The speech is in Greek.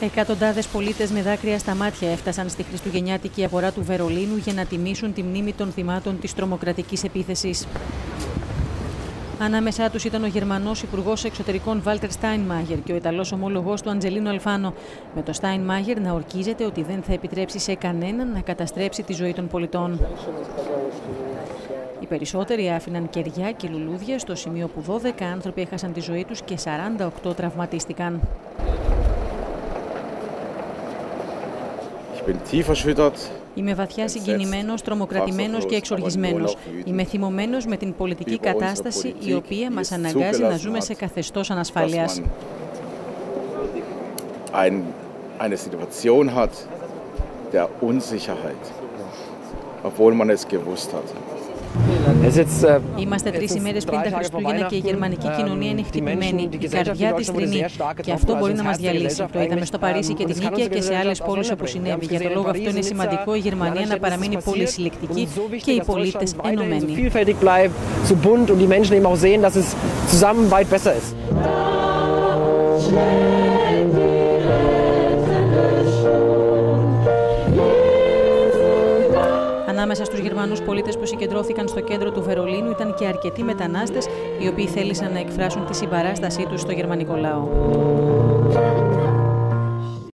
Εκατοντάδες πολίτες με δάκρυα στα μάτια έφτασαν στη Χριστουγεννιάτικη αγορά του Βερολίνου για να τιμήσουν τη μνήμη των θυμάτων της τρομοκρατικής επίθεσης. Ανάμεσά τους ήταν ο Γερμανός Υπουργός Εξωτερικών Βάλτερ Στάινμάγερ και ο Ιταλός ομόλογος του Αντζελίνο Αλφάνο, με το Στάινμάγερ να ορκίζεται ότι δεν θα επιτρέψει σε κανέναν να καταστρέψει τη ζωή των πολιτών. Οι περισσότεροι άφηναν κεριά και λουλούδια στο σημείο που 12 άνθρωποι έχασαν τη ζωή τους και 48 τραυματίστηκαν. Είμαι βαθιά συγκινημένος, τρομοκρατημένος και εξοργισμένος. Είμαι θυμωμένος με την πολιτική κατάσταση η οποία μας αναγκάζει να ζούμε σε καθεστώς ανασφάλειας. Eine Situation hat der Unsicherheit, obwohl man es gewusst hat. Είμαστε τρει ημέρε πριν τα Χριστούγεννα και η γερμανική κοινωνία είναι χτυπημένη. Η καρδιά τη θρυνεί. Και αυτό μπορεί να μα διαλύσει. Το είδαμε στο Παρίσι και την Νίκαια και σε άλλε πόλει όπου συνέβη. Για τον λόγο αυτό είναι σημαντικό η Γερμανία να παραμείνει πολύ συλλεκτική και οι πολίτε ενωμένοι. Ανάμεσα στους Γερμανούς πολίτες που συγκεντρώθηκαν στο κέντρο του Βερολίνου ήταν και αρκετοί μετανάστες οι οποίοι θέλησαν να εκφράσουν τη συμπαράστασή τους στο γερμανικό λαό.